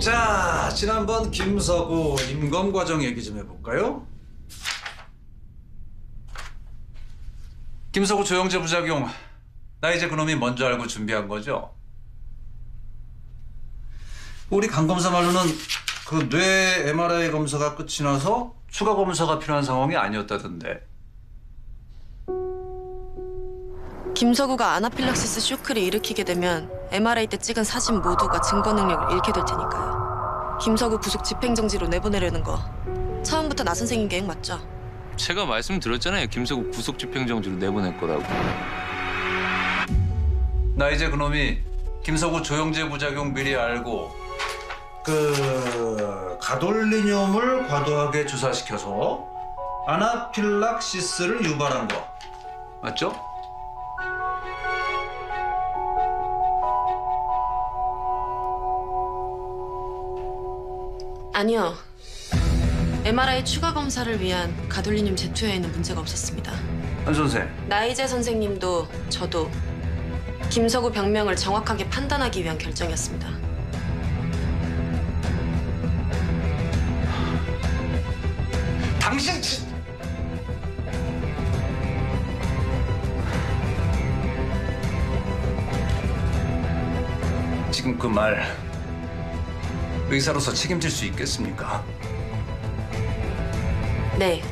자, 지난번 김서구 임검 과정 얘기 좀 해볼까요? 김서구 조영재 부작용, 나 이제 그놈이 먼저 알고 준비한 거죠? 우리 강 검사 말로는 그 뇌 MRI 검사가 끝이 나서 추가 검사가 필요한 상황이 아니었다던데. 김서구가 아나필락시스 쇼크를 일으키게 되면 MRI 때 찍은 사진 모두가 증거 능력을 잃게 될 테니까요. 김서구 구속 집행정지로 내보내려는 거 처음부터 나 선생님 계획 맞죠? 제가 말씀드렸잖아요. 김서구 구속 집행정지로 내보낼 거라고. 나 이제 그놈이 김서구 조영재 부작용 미리 알고 그 가돌리뇽을 과도하게 주사시켜서 아나필락시스를 유발한 거 맞죠? 아니요. MRI 추가 검사를 위한 가돌리늄 제투여에는 문제가 없었습니다. 한 선생 나이제 선생님도 저도 김서구 병명을 정확하게 판단하기 위한 결정이었습니다. 당신 진... 지금 그 말 의사로서 책임질 수 있겠습니까? 네,